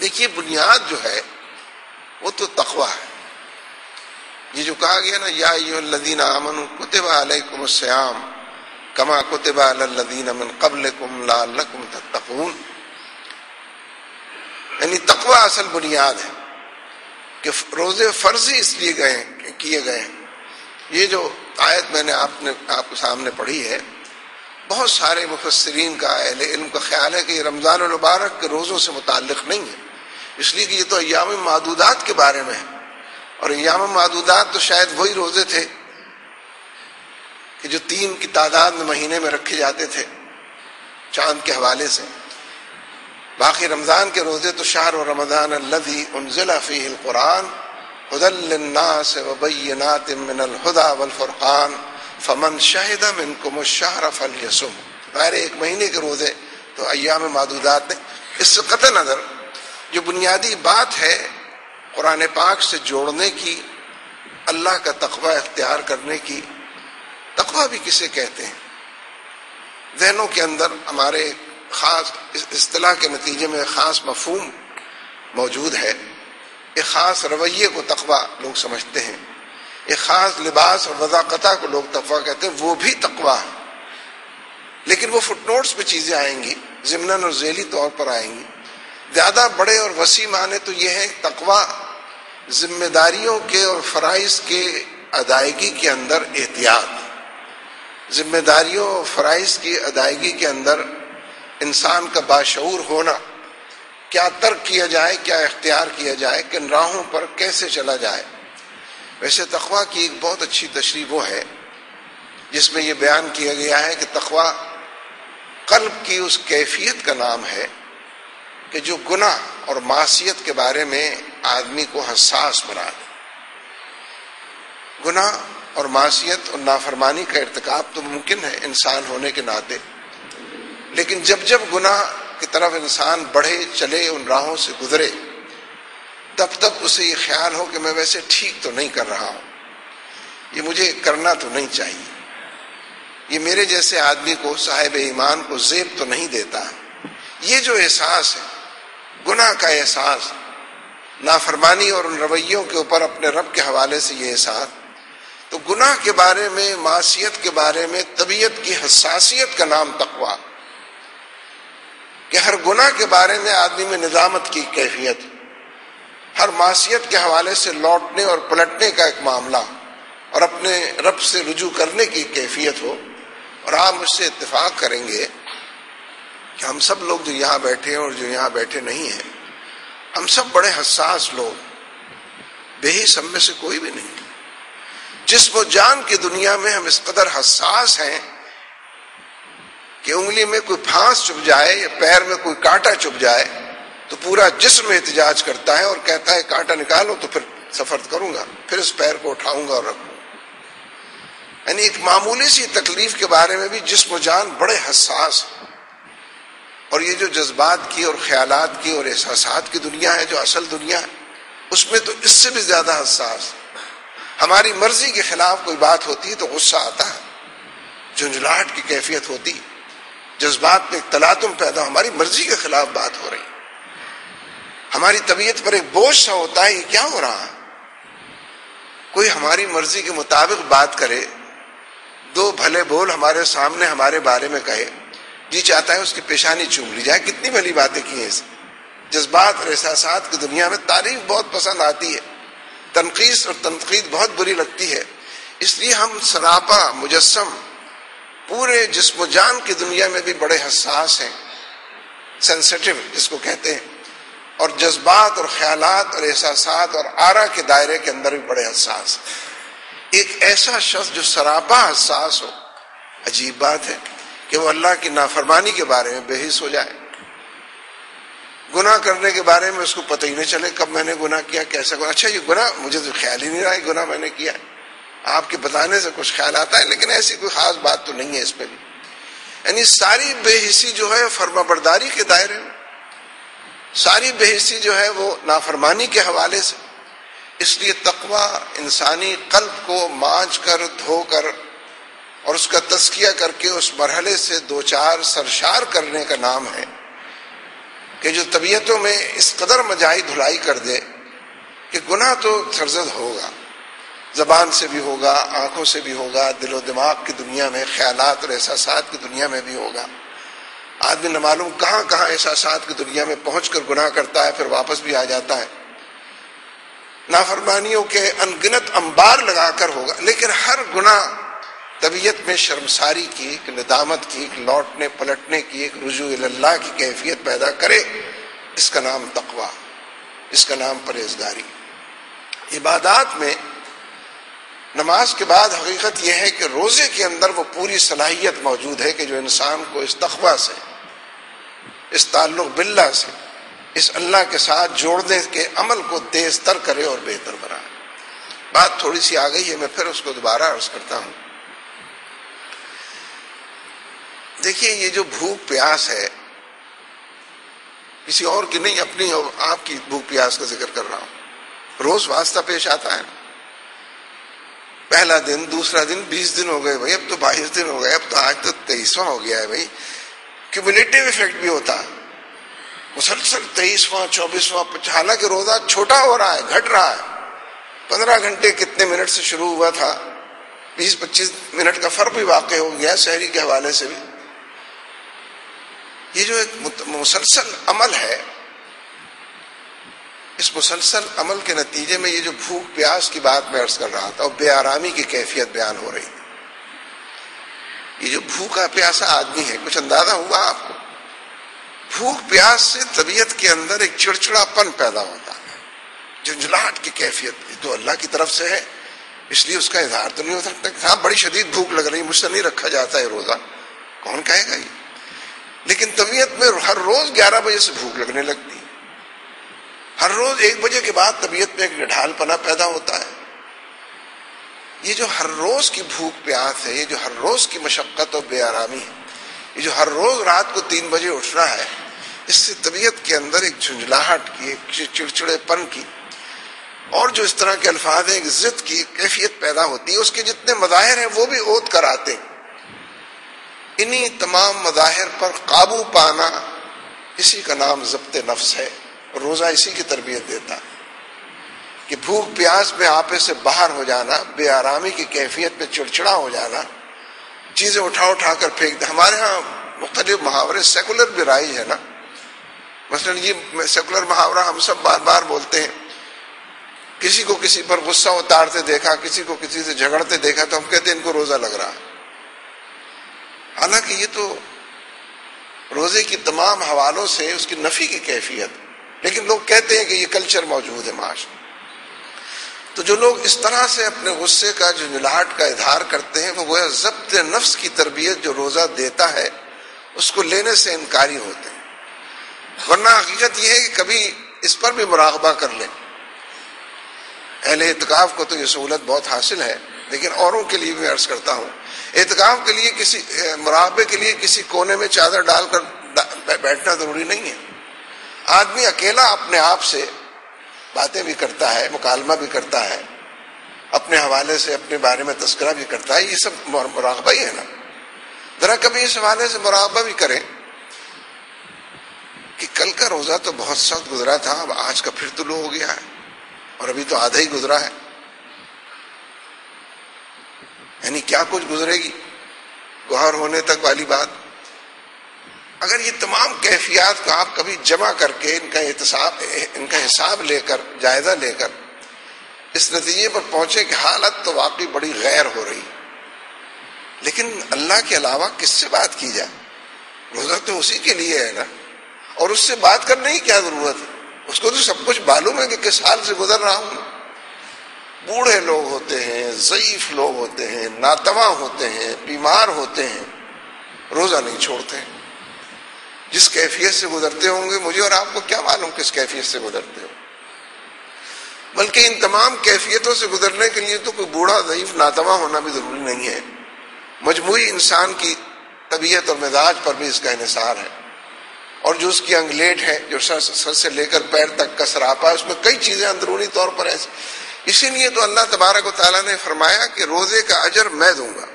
دیکھیے بنیاد جو ہے، وہ تو تقوا ہے۔ یہ جو کہا گیا نا، یا الذین امن کتب علیکم السیام کما کتب علی الذین من قبلکم لعلکم تتقون۔ یعنی تقوا اصل بنیاد ہے کہ روزے فرضی اس لیے گئے، کیے گئے۔ ہیں یہ جو آیت میں نے آپ نے، آپ کے سامنے پڑھی ہے بہت سارے مفسرین کا اہل علم کا خیال ہے کہ یہ رمضان المبارک کے روزوں سے متعلق نہیں ہے۔ اس لیے کہ یہ تو ایام معدودات کے بارے میں ہے۔ اور ایام معدودات تو شاید وہی روزے تھے کہ جو تین کی تعداد میں مہینے میں رکھے جاتے تھے چاند کے حوالے سے۔ باقی رمضان کے روزے تو شہر و رمضان الذي انزل فيه القرآن هدى للناس وبينات من الهدى والفرقان۔ فمن شهد منكم الشهر فليصم غیر ایک مہینے کے روزے تو ایام معدودات نے اس سے قطع نظر، جو بنیادی بات ہے قرآن پاک سے جوڑنے کی، اللہ کا تقوی اختیار کرنے کی، تقوی بھی کسے کہتے ہیں؟ ذہنوں کے اندر ہمارے خاص، اصطلاح کے نتیجے میں خاص مفہوم موجود ہے۔ ایک خاص رویے کو تقوی لوگ سمجھتے ہیں۔ ایک خاص لباس اور وضاقتہ کو لوگ تقوی کہتے ہیں، وہ بھی تقوی ہے۔ لیکن وہ فٹ نوٹس پہ چیزیں آئیں گی ضمن اور ذیلی طور پر آئیں گی۔ زیادہ بڑے اور وسیع معنی تو یہ ہے تقوی ذمہ داریوں کے اور فرائض کے ادائیگی کے اندر احتیاط۔ ذمہ داریوں اور فرائض کی ادائیگی کے اندر انسان کا باشعور ہونا، کیا ترک کیا جائے، کیا اختیار کیا جائے، کن راہوں پر کیسے چلا جائے۔ ویسے تقوا کی ایک بہت اچھی تشریح وہ ہے، جس میں یہ بیان کیا گیا ہے کہ تقوا قلب کی اس کیفیت کا نام ہے کہ جو گناہ اور معاشیت کے بارے میں آدمی کو حساس بنا دے۔ گناہ اور معاشیت اور نافرمانی کا ارتکاب تو ممکن ہے انسان ہونے کے ناطے لیکن جب جب گناہ کی طرف انسان بڑھے، چلے، ان راہوں سے گزرے تب تب اسے یہ خیال ہو کہ میں ویسے ٹھیک تو نہیں کر رہا ہوں۔ یہ مجھے کرنا تو نہیں چاہیے۔ یہ میرے جیسے آدمی کو، صاحب ایمان کو زیب تو نہیں دیتا۔ یہ جو احساس ہے، گناہ کا احساس، نافرمانی اور ان رویوں کے اوپر اپنے رب کے حوالے سے یہ احساس، تو گناہ کے بارے میں معاشیت کے بارے میں، طبیعت کی حساسیت کا نام تقوا کہ ہر گناہ کے بارے میں آدمی میں نظامت کی کیفیت ہر معاشیت کے حوالے سے لوٹنے اور پلٹنے کا ایک معاملہ اور اپنے رب سے رجوع کرنے کی کیفیت ہو اور آپ مجھ سے اتفاق کریں گے کہ ہم سب لوگ جو یہاں بیٹھے ہیں اور جو یہاں بیٹھے نہیں ہیں، ہم سب بڑے حساس لوگ، بے ہی سب میں سے کوئی بھی نہیں۔ جسم و جان کی دنیا میں ہم اس قدر حساس ہیں کہ انگلی میں کوئی پھانس چپ جائے یا پیر میں کوئی کانٹا چپ جائے تو پورا جسم احتجاج کرتا ہے اور کہتا ہے کانٹا نکالو تو پھر سفر کروں گا، پھر اس پیر کو اٹھاؤں گا اور رکھوں یعنی ایک معمولی سی تکلیف کے بارے میں بھی جسم و جان بڑے حساس اور یہ جو جذبات کی اور خیالات کی اور احساسات کی دنیا ہے، جو اصل دنیا ہے، اس میں تو اس سے بھی زیادہ حساس ہماری مرضی کے خلاف کوئی بات ہوتی ہے تو غصہ آتا ہے، جھنجھلاہٹ کی کیفیت ہوتی جذبات میں تلاتم پیدا، ہماری مرضی کے خلاف بات ہو رہی ہماری طبیعت پر ایک بوجھ سا ہوتا ہے، یہ کیا ہو رہا کوئی ہماری مرضی کے مطابق بات کرے، دو بھلے بول ہمارے سامنے ہمارے بارے میں کہے جی چاہتا ہے اس کی پیشانی چوم لی جائے۔ کتنی بھلی باتیں کی ہیں اس۔ جذبات اور احساسات کی دنیا میں تعریف بہت پسند آتی ہے۔ تنقید اور تنقید بہت بری لگتی ہے۔ اس لیے ہم سراپا، مجسم، پورے جسم و جان کی دنیا میں بھی بڑے حساس ہیں۔ سینسٹیو جس کو کہتے ہیں۔ اور جذبات اور خیالات اور احساسات اور آرا کے دائرے کے اندر بھی بڑے حساس ایک ایسا شخص جو سراپا حساس ہو، عجیب بات ہے کہ وہ اللہ کی نافرمانی کے بارے میں بے حص ہو جائے۔ گناہ کرنے کے بارے میں اس کو پتہ ہی نہیں چلے کب میں نے گناہ کیا کیسا گناہ۔ اچھا یہ گناہ مجھے تو خیال ہی نہیں رہا گناہ میں نے کیا۔ آپ کے بتانے سے کچھ خیال آتا ہے، لیکن ایسی کوئی خاص بات تو نہیں ہے اس پہ بھی۔ یعنی ساری بے حصی جو ہے، فرما برداری کے دائرے میں۔ ساری بے جو ہے وہ نافرمانی کے حوالے سے۔ اس لیے تقوا انسانی قلب کو مانچ کر، دھو کر اور اس کا تسکیہ کر کے اس مرحلے سے دو چار سرشار کرنے کا نام ہے کہ جو طبیعتوں میں اس قدر مجائی دھلائی کر دے کہ گناہ تو سرزد ہوگا، زبان سے بھی ہوگا، آنکھوں سے بھی ہوگا، دل و دماغ کی دنیا میں، خیالات اور احساسات کی دنیا میں بھی ہوگا۔ آدمی نہ معلوم کہاں کہاں احساسات کی دنیا میں پہنچ کر گناہ کرتا ہے، پھر واپس بھی آ جاتا ہے۔ نافرمانیوں کے انگنت انبار لگا کر ہوگا، لیکن ہر گناہ طبیعت میں شرمساری کی، ایک ندامت کی، ایک لوٹنے، پلٹنے کی، ایک رجوع اللہ کی کیفیت پیدا کرے۔ اس کا نام تقوا اس کا نام پرہیزگاری۔ عبادات میں نماز کے بعد حقیقت یہ ہے کہ روزے کے اندر وہ پوری صلاحیت موجود ہے کہ جو انسان کو اس تقوا سے اس تعلق باللہ سے، اس اللہ کے ساتھ جوڑنے کے عمل کو تیز تر کرے اور بہتر بنائے۔ بات تھوڑی سی آ گئی ہے، میں پھر اس کو دوبارہ عرض کرتا ہوں۔ دیکھیے، یہ جو بھوک پیاس ہے، کسی اور کی نہیں، اپنی اور آپ کی بھوک پیاس کا ذکر کر رہا ہوں۔ روز واسطہ پیش آتا ہے۔ پہلا دن، دوسرا دن، بیس دن ہو گئے بھائی، اب تو بائیس دن ہو گئے، اب تو آج تو تیئیسواں ہو گیا ہے بھائی۔ کیومولیٹو افیکٹ بھی ہوتا ہے۔ مسلسل تیئیسواں، چوبیسواں حالانکہ روزہ چھوٹا ہو رہا ہے، گھٹ رہا ہے۔ پندرہ گھنٹے کتنے منٹ سے شروع ہوا تھا، بیس، پچیس منٹ کا فرق بھی واقع ہو گیا شہری کے حوالے سے بھی۔ یہ جو ایک مسلسل عمل ہے، اس مسلسل عمل کے نتیجے میں یہ جو بھوک، پیاس کی بات میں عرض کر رہا تھا، اور بے آرامی کی کیفیت بیان ہو رہی تھی۔ یہ جو بھوکا پیاسا آدمی ہے، کچھ اندازہ ہوا آپ کو؟ بھوک پیاس سے طبیعت کے اندر ایک چڑچڑا پن پیدا ہوتا ہے جنجلاہٹ کی کیفیت تو اللہ کی طرف سے ہے، اس لیے اس کا اظہار تو نہیں ہو سکتا ہاں بڑی شدید بھوک لگ رہی، مجھ سے نہیں رکھا جاتا ہے روزہ۔ کون کہے گا یہ؟ لیکن طبیعت میں ہر روز گیارہ بجے سے بھوک لگنے لگتی۔ ہر روز ایک بجے کے بعد طبیعت میں ایک ڈھال پنا پیدا ہوتا ہے۔ یہ جو ہر روز کی بھوک پیاس ہے، یہ جو ہر روز کی مشقت اور بے آرامی ہے، یہ جو ہر روز رات کو تین بجے اٹھنا ہے، اس سے طبیعت کے اندر ایک جھنجھلاہٹ کی، ایک چڑچڑے پن کی، اور جو اس طرح کے الفاظ ہیں، ایک ضد کی کیفیت پیدا ہوتی ہے۔ اس کے جتنے مظاہر ہیں، وہ بھی اوت کر آتے انہی تمام مظاہر پر قابو پانا اسی کا نام ضبط نفس ہے روزہ اسی کی تربیت دیتا کہ بھوک پیاس میں آپے سے باہر ہو جانا، بے آرامی کی کیفیت میں چڑچڑا ہو جانا، چیزیں اٹھا اٹھا کر پھینک دیں۔ ہمارے ہاں مختلف محاورے سیکولر بھی رائج ہے نا۔ مثلا یہ سیکولر محاورہ ہم سب بار بار بولتے ہیں۔ کسی کو کسی پر غصہ اتارتے دیکھا، کسی کو کسی سے جھگڑتے دیکھا تو ہم کہتے ہیں ان کو روزہ لگ رہا۔ حالانکہ یہ تو روزے کی تمام حوالوں سے اس کی نفی کی کیفیت۔ لیکن لوگ کہتے ہیں کہ یہ کلچر موجود ہے معاش تو جو لوگ اس طرح سے اپنے غصے کا، جو ملاٹ کا اظہار کرتے ہیں، وہ ضبط نفس کی تربیت جو روزہ دیتا ہے، اس کو لینے سے انکاری ہوتے ہیں۔ ورنہ حقیقت یہ ہے کہ کبھی اس پر بھی مراقبہ کر لیں۔ اہل اعتکاف کو تو یہ سہولت بہت حاصل ہے، لیکن اوروں کے لیے بھی عرض کرتا ہوں۔ اعتکاف کے لیے کسی، مراقبے کے لیے کسی کونے میں چادر ڈال کر بیٹھنا ضروری نہیں ہے۔ آدمی اکیلا اپنے آپ سے باتیں بھی کرتا ہے، مکالمہ بھی کرتا ہے، اپنے حوالے سے اپنے بارے میں تذکرہ بھی کرتا ہے، یہ سب مراقبہ ہی ہے نا۔ ذرا کبھی اس حوالے سے مراقبہ بھی کریں کہ کل کا روزہ تو بہت سخت گزرا تھا، اب آج کا پھر تو لو ہو گیا ہے اور ابھی تو آدھا ہی گزرا ہے۔ یعنی کیا کچھ گزرے گی؟ گوہر ہونے تک والی بات۔ اگر یہ تمام کیفیات کو آپ کبھی جمع کر کے ان کا احتساب ان کا حساب لے کر جائزہ لے کر اس نتیجے پر پہنچے کہ حالت تو واقعی بڑی غیر ہو رہی۔ لیکن اللہ کے علاوہ کس سے بات کی جائے؟ روزہ تو اسی کے لیے ہے نا۔ اور اس سے بات کرنے کی کیا ضرورت ہے؟ اس کو تو سب کچھ معلوم ہے کہ کس حال سے گزر رہا ہوں۔ بوڑھے لوگ ہوتے ہیں، ضعیف لوگ ہوتے ہیں، ناتواں ہوتے ہیں، بیمار ہوتے ہیں، روزہ نہیں چھوڑتے۔ ہیں جس کیفیت سے گزرتے ہوں گے مجھے اور آپ کو کیا معلوم کس کیفیت سے گزرتے ہو؟ بلکہ ان تمام کیفیتوں سے گزرنے کے لیے تو کوئی بوڑھا، ضعیف، ناتواں ہونا بھی ضروری نہیں ہے۔ مجموعی انسان کی طبیعت اور مزاج پر بھی اس کا انحصار ہے۔ اور جو اس کی انگلیٹ ہے، جو سر سر سے لے کر پیر تک کا سراپا ہے، اس میں کئی چیزیں اندرونی طور پر ایسی۔ اسی لیے تو اللہ تبارک و تعالیٰ نے فرمایا کہ روزے کا اجر میں دوں گا۔